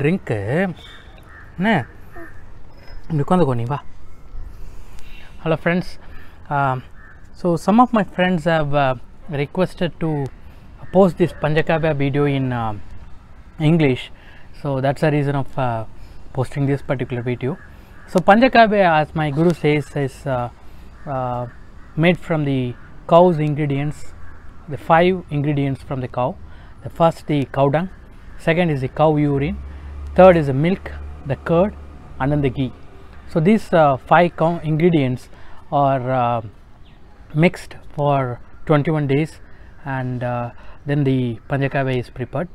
Drink என்ன இப்படி உட்காந்துக்கோ நீ வா hello friends um, so some of my friends have uh, requested to post this panchakavya video in uh, english so that's the reason of uh, posting this particular video so panchakavya as my guru says is uh, uh, made from the cow's ingredients the five ingredients from the cow the first the cow dung second is the cow urine third is the milk the curd and then the ghee so these uh, five ingredients are uh, mixed for 21 days and uh, then the panchakavya is prepared.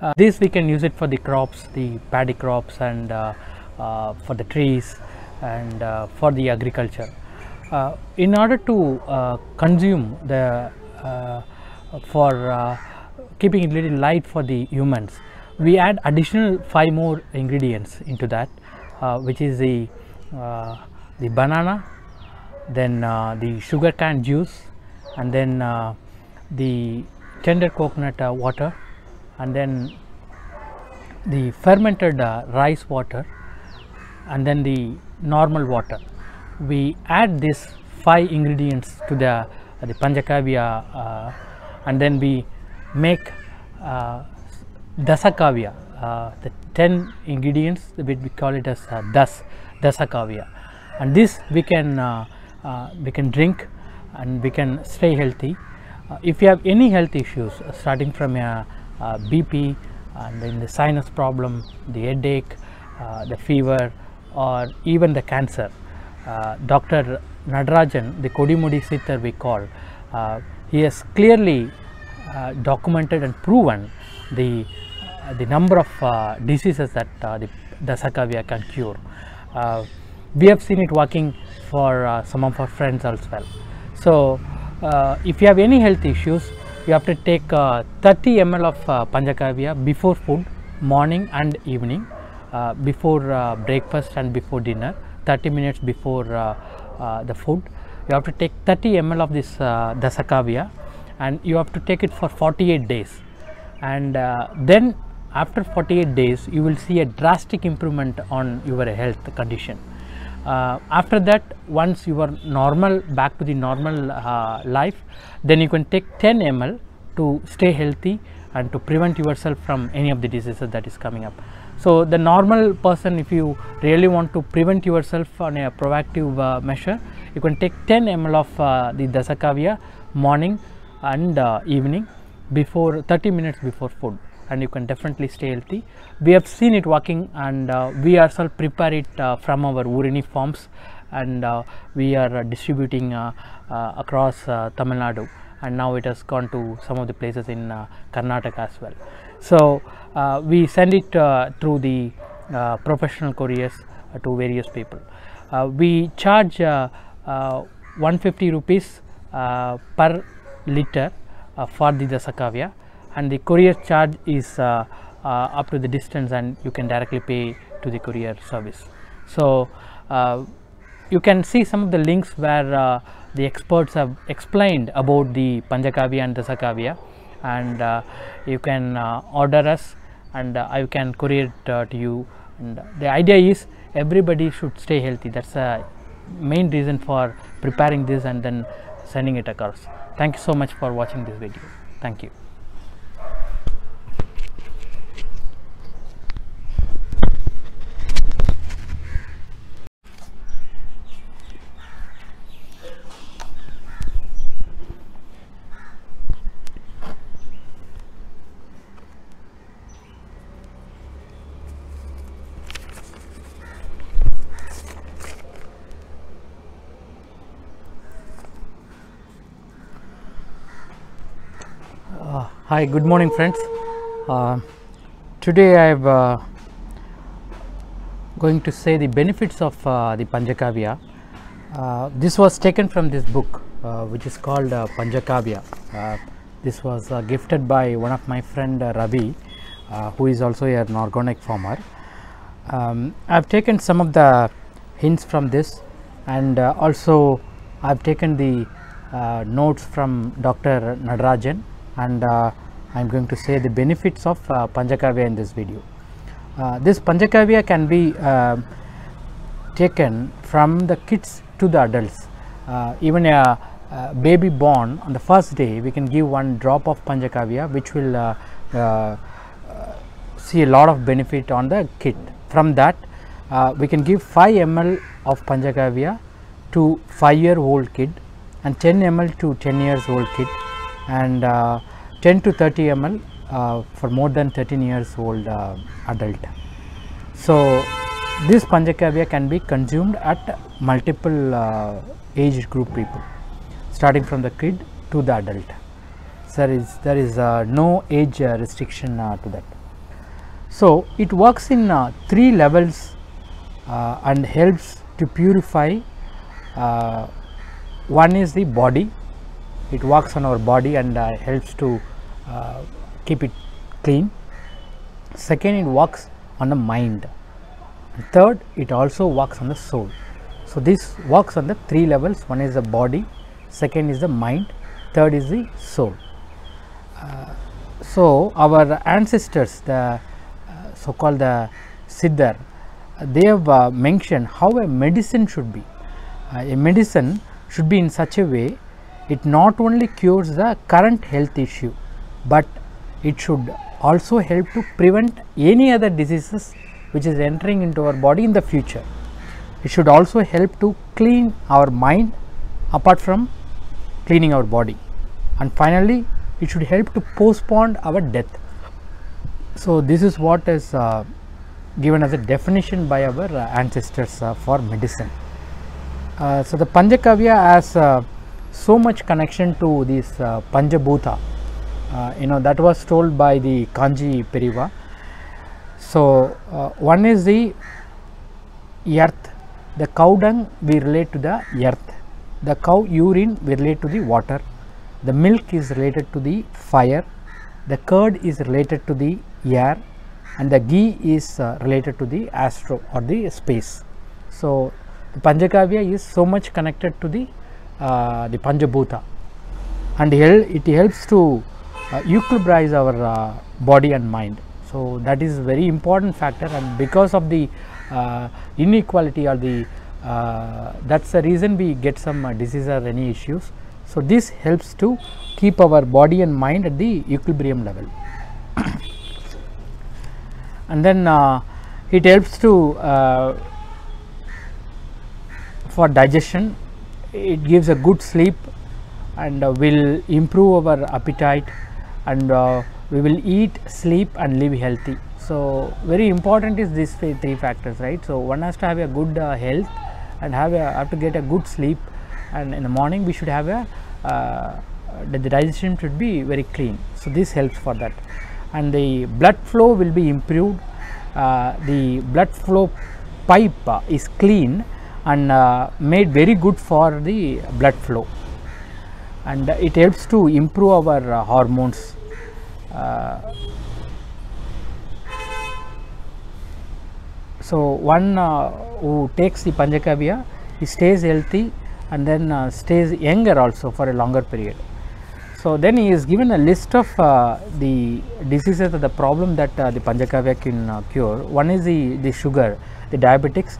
Uh, this we can use it for the crops, the paddy crops and uh, uh, for the trees and for the agriculture. In order to consume the for keeping it little light for the humans, we add additional five more ingredients into that, uh, which is the uh, the banana, then uh, the sugar cane juice, and then uh, the tender coconut uh, water, and then the fermented uh, rice water, and then the normal water. We add these five ingredients to the the panchakavya, and then we make dasakavya. Uh, the ten ingredients, we, call it as uh, das dasakavya, and this we can uh, uh, we can drink and we can stay healthy. Uh, if you have any health issues, uh, starting from a, BP and then the sinus problem, the headache, the fever, or even the cancer, Dr. Nadarajan, the Kodumudi Siddhar we call, he has clearly documented and proven the the number of uh, diseases that uh, the Dasakavya can cure. Uh, we have seen it working for uh, some of our friends as well. So, uh, if you have any health issues, you have to take uh, 30 ml of uh, Panchakavya before food, morning and evening, uh, before uh, breakfast and before dinner, 30 minutes before uh, uh, the food. You have to take 30 ml of this uh, Dasakavya and you have to take it for 48 days. And uh, then after 48 days, you will see a drastic improvement on your health condition. Uh, after that, once you are normal, back to the normal uh, life, then you can take 10 ml to stay healthy and to prevent yourself from any of the diseases that is coming up. So, the normal person, if you really want to prevent yourself on a proactive uh, measure, you can take 10 ml of uh, the Dasakavya morning and uh, evening before 30 minutes before food and you can definitely stay healthy. We have seen it working and uh, we ourselves prepare it uh, from our Urini farms and uh, we are uh, distributing uh, uh, across Tamil Nadu and now it has gone to some of the places in Karnataka as well. So, we send it through the professional couriers to various people. We charge uh, uh, 150 rupees per liter for the Dasakavya and the courier charge is uh, uh, up to the distance and you can directly pay to the courier service. So, uh, you can see some of the links where the experts have explained about the Panchakavya and Dasakavya and uh, you can uh, order us and uh, I can courier it to you and the idea is everybody should stay healthy that's the main reason for preparing this and then sending it across. Thank you so much for watching this video. Thank you. Uh, hi, good morning, friends. Uh, today I am uh, going to say the benefits of uh, the Panchakavya. Uh, this was taken from this book, uh, which is called Panchakavya. This was gifted by one of my friend Ravi, who is also an organic farmer. Um, I've taken some of the hints from this, and also I've taken the notes from Dr. Nadarajan, and uh, I'm going to say the benefits of uh, Panchakavya in this video. uh, this Panchakavya can be taken from the kids to the adults. Even a, baby born on the first day, we can give one drop of Panchakavya, which will uh, uh, see a lot of benefit on the kid. From that, we can give 5 ml of Panchakavya to 5 year old kid and 10 ml to 10 years old kid and uh, 10 to 30 ml uh, for more than 13 years old uh, adult. So, this Panchakavya can be consumed at multiple uh, age group people starting from the kid to the adult. There is, there is uh, no age uh, restriction to that. So, it works in three levels and helps to purify. One is the body, it works on our body and uh, helps to uh, keep it clean. Second, it works on the mind. And third, it also works on the soul. So, this works on the three levels one is the body, second is the mind, third is the soul. Uh, so, our ancestors, the uh, so called the Siddhar, they have uh, mentioned how a medicine should be. Uh, a medicine should be in such a way it not only cures the current health issue, but it should also help to prevent any other diseases which is entering into our body in the future. It should also help to clean our mind apart from cleaning our body and finally it should help to postpone our death. So, this is what is uh, given as a definition by our uh, ancestors uh, for medicine. Uh, so, the Panchakavya as uh, so much connection to this uh, Panjabhuta, uh, you know that was told by the Kanchi Periyava. So, uh, one is the earth, the cow dung we relate to the earth, the cow urine we relate to the water, the milk is related to the fire, the curd is related to the air. And the ghee is uh, related to the astro or the space. So, the Panchakavya is so much connected to the uh, the Panjabhuta and it helps to uh, equilibrize our uh, body and mind. So, that is very important factor and because of the uh, inequality or the uh, that is the reason we get some disease or any issues. So, this helps to keep our body and mind at the equilibrium level and then it helps to for digestion it gives a good sleep and uh, will improve our appetite and uh, we will eat sleep and live healthy. So very important is these three, factors right? So one has to have a good uh, health and have a have to get a good sleep. And in the morning we should have a uh, the the digestion should be very clean. So this helps for that. And the blood flow will be improved. Uh, the blood flow pipe uh, is clean and uh, made very good for the blood flow. And it helps to improve our uh, hormones. Uh, so one uh, who takes the panchakavya he stays healthy and then uh, stays younger also for a longer period. So then he is given a list of uh, the diseases or the problem that the panchakavya can cure. One is the the sugar the diabetics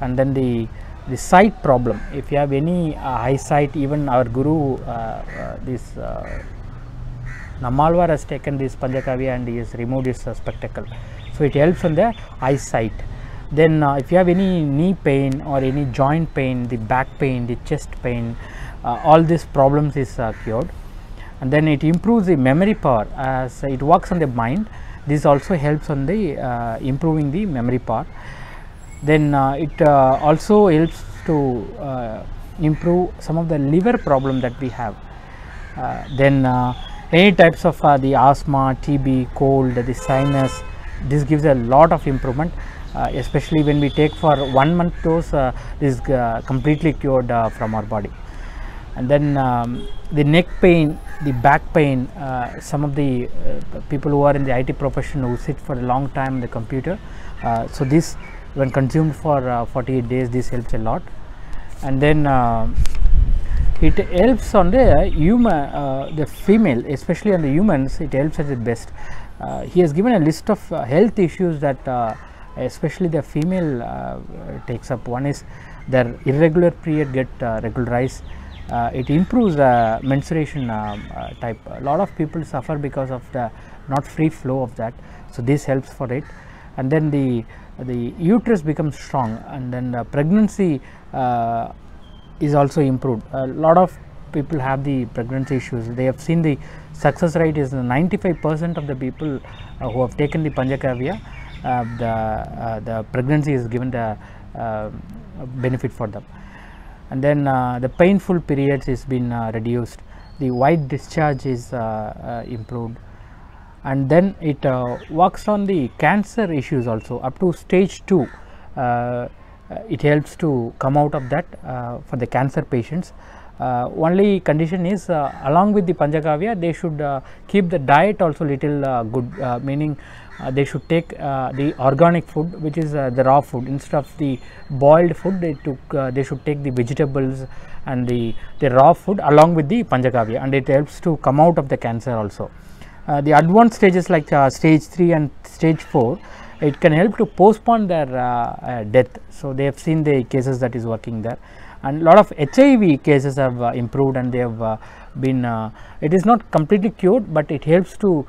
and then the the sight problem if you have any uh, eyesight even our guru uh, uh, this uh, Nammalvar has taken this Panchakavya and he has removed his spectacle. So, it helps on the eyesight. Then uh, if you have any knee pain or any joint pain, the back pain, the chest pain, uh, all these problems is uh, cured. And then it improves the memory power as it works on the mind. This also helps on the improving the memory power. Then uh, it uh, also helps to uh, improve some of the liver problem that we have. Then any types of uh, the asthma, TB, cold, the sinus, this gives a lot of improvement. Uh, especially when we take for one month dose, uh, this is completely cured from our body. And then um, the neck pain, the back pain, some of the people who are in the IT profession who sit for a long time on the computer. So this when consumed for uh, 48 days, this helps a lot. And then uh, it helps on the human uh, the female especially on the humans it helps at the best he has given a list of health issues that especially the female uh, takes up. One is their irregular period get uh, regularized. Uh, it improves menstruation um, type. A lot of people suffer because of the not free flow of that. So this helps for it, and then the the uterus becomes strong, and then the pregnancy uh, is also improved. A lot of people have the pregnancy issues. They have seen the success rate is 95 percent of the people uh, who have taken the Panchakavya, uh, the uh, the pregnancy is given the uh, benefit for them. And then uh, the painful periods is been reduced. The white discharge is improved and then it uh, works on the cancer issues also up to stage 2 uh, uh, it helps to come out of that uh, for the cancer patients. Uh, only condition is uh, along with the panchakavya they should keep the diet also little good meaning they should take the organic food which is the raw food. Instead of the boiled food they took they should take the vegetables and the the raw food along with the panchakavya and it helps to come out of the cancer also uh, the advanced stages like uh, stage 3 and stage 4 it can help to postpone their uh, uh, death. So they have seen the cases that is working there. And a lot of hiv cases have improved and they have been it is not completely cured but it helps to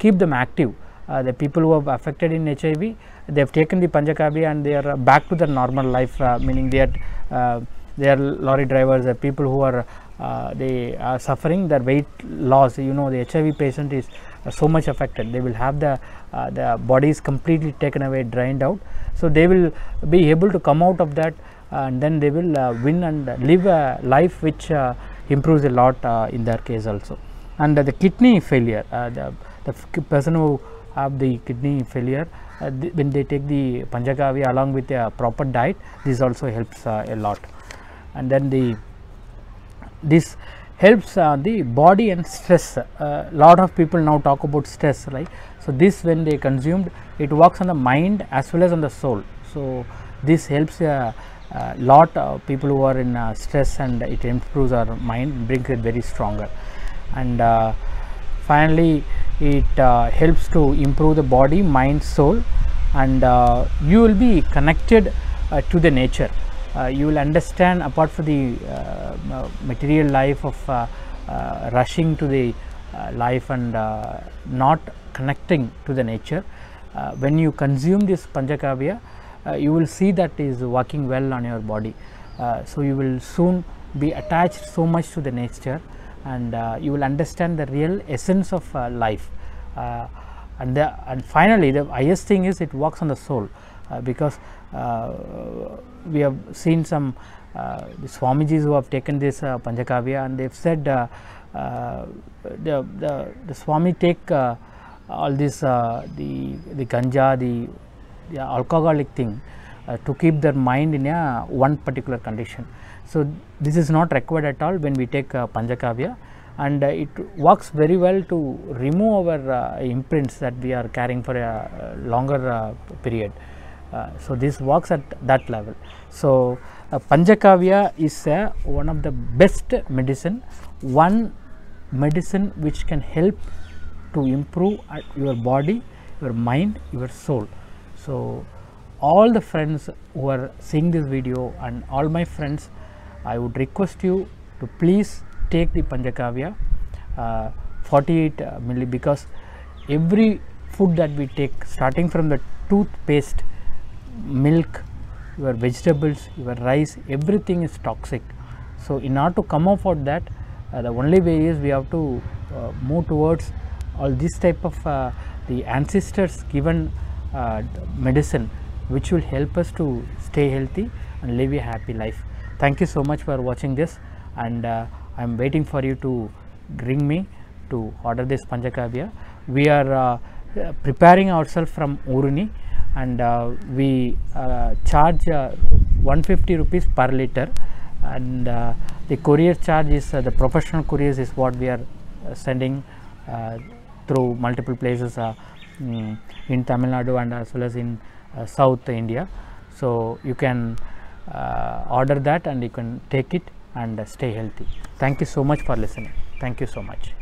keep them active. Uh, the people who have affected in hiv they have taken the panchakavya and they are back to their normal life uh, meaning they are uh, they are lorry drivers the people who are uh, they are suffering their weight loss. You know the hiv patient is uh, so much affected. They will have the uh, the body is completely taken away drained out. So they will be able to come out of that and then they will uh, win and live a life which uh, improves a lot uh, in their case also. And uh, the kidney failure uh, the, the person who have the kidney failure uh, th- when they take the panchakavya along with a proper diet this also helps uh, a lot. And then the this helps uh, the body and stress. Uh, lot of people now talk about stress right? So this when they consumed it works on the mind as well as on the soul. So this helps a uh, lot of people who are in uh, stress and it improves our mind brings it very stronger. And uh, finally it uh, helps to improve the body mind soul and uh, you will be connected uh, to the nature. uh, you will understand apart from the uh, material life of uh, uh, rushing to the uh, life and uh, not connecting to the nature uh, when you consume this panchakavya uh, you will see that is working well on your body. Uh, so you will soon be attached so much to the nature and uh, you will understand the real essence of uh, life. Uh, and the, and finally the highest thing is it works on the soul uh, because uh, we have seen some uh, the Swamijis who have taken this uh, Panchakavya and they've said uh, uh, the, the, the Swami take uh, all this uh, the, the ganja, the, the alcoholic thing uh, to keep their mind in a one particular condition. So this is not required at all when we take uh, Panchakavya and uh, it works very well to remove our uh, imprints that we are carrying for a uh, longer uh, period. Uh, so this works at that level. So uh, Panchakavya is one of the best medicine, one medicine which can help to improve your body, your mind, your soul. So all the friends who are seeing this video and all my friends, I would request you to please take the Panchakavya uh, 48 uh, milli because every food that we take starting from the toothpaste milk your vegetables your rice everything is toxic. So in order to come up with that uh, the only way is we have to uh, move towards all this type of uh, the ancestors given uh, medicine which will help us to stay healthy and live a happy life. Thank you so much for watching this and uh, i am waiting for you to ring me to order this panchakavya. We are uh, preparing ourselves from uruni and uh, we uh, charge uh, 150 rupees per liter and the courier charge is the professional couriers is what we are sending through multiple places mm, in Tamil Nadu and as well as in South India. So you can order that and you can take it and stay healthy. Thank you so much for listening. Thank you so much.